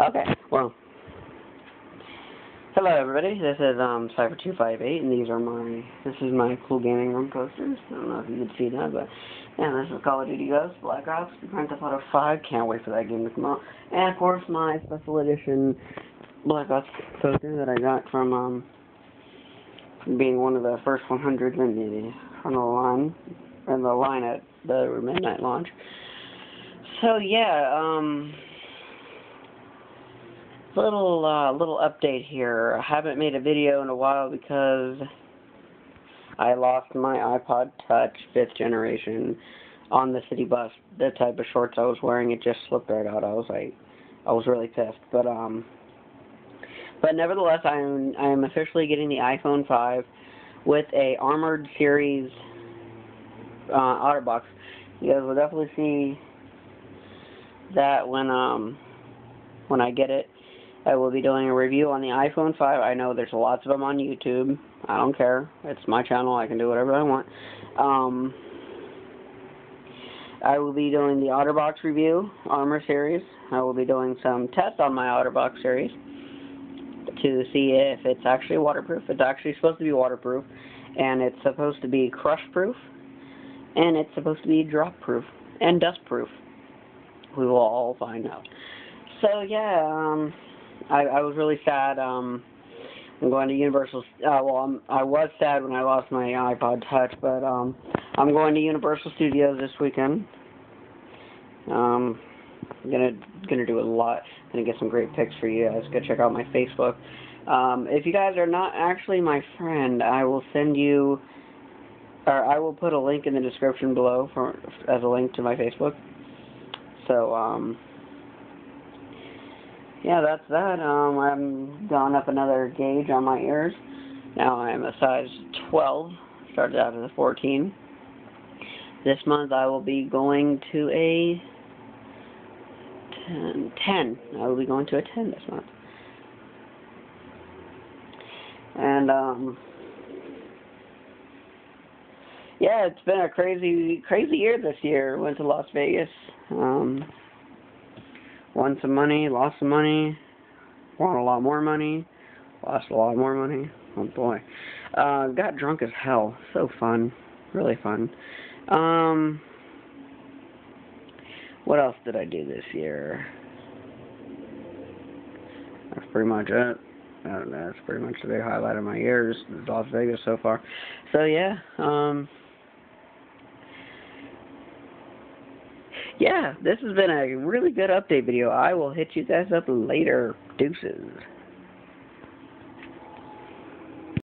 Okay, well. Hello everybody, this is um Syper258 and these are my this is my cool gaming room posters. I don't know if you can see that, but yeah, this is Call of Duty Ghosts, Black Ops, Grand Theft Auto 5, can't wait for that game to come out. And of course my special edition Black Ops poster that I got from um being one of the first 100 in the on the line in the line at the midnight launch. So yeah, um little uh, little update here. I haven't made a video in a while because I lost my iPod Touch fifth generation on the city bus. The type of shorts I was wearing, it just slipped right out. I was like, I was really pissed. But um, but nevertheless, I'm I am officially getting the iPhone 5 with a Armored Series uh, OtterBox. You guys will definitely see that when um when I get it. I will be doing a review on the iPhone 5. I know there's lots of them on YouTube. I don't care. It's my channel. I can do whatever I want. Um, I will be doing the OtterBox review, Armor series. I will be doing some tests on my OtterBox series to see if it's actually waterproof. It's actually supposed to be waterproof, and it's supposed to be crush-proof, and it's supposed to be drop-proof and dust-proof. We will all find out. So yeah, um, I, I was really sad. Um, I'm going to Universal. Uh, well, I'm, I was sad when I lost my iPod Touch, but um, I'm going to Universal Studios this weekend. Um, I'm gonna gonna do a lot. Gonna get some great pics for you guys. Go check out my Facebook. Um, if you guys are not actually my friend, I will send you, or I will put a link in the description below for as a link to my Facebook. So um, yeah, that's that. Um, I'm gone up another gauge on my ears. Now I'm a size 12. Started out as a 14. This month I will be going to a 10. 10. I will be going to a 10 this month. And, um, yeah, it's been a crazy, crazy year this year. Went to Las Vegas. Um, won some money, lost some money, won a lot more money, lost a lot more money. Oh boy. Uh, got drunk as hell. So fun. Really fun. Um, what else did I do this year? That's pretty much it. That's pretty much the big highlight of my year. years, Las Vegas so far. So yeah, um, yeah, this has been a really good update video. I will hit you guys up later. Deuces.